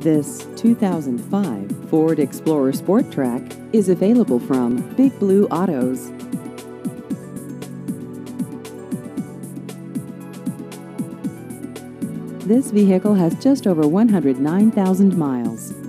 This 2005 Ford Explorer Sport Trac is available from Big Blue Autos. This vehicle has just over 109,000 miles.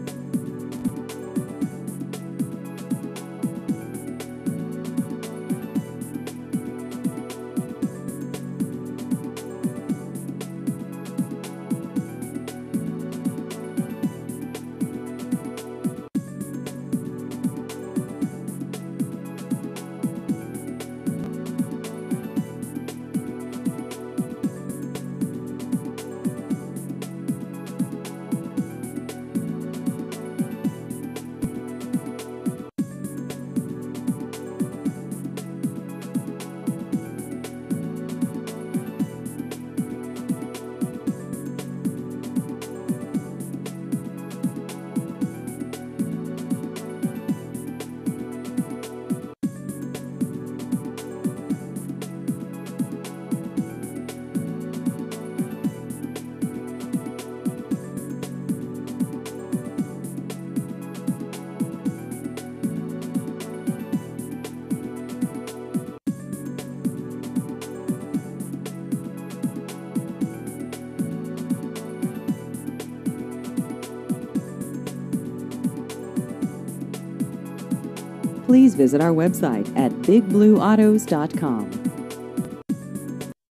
Please visit our website at bigblueautos.com.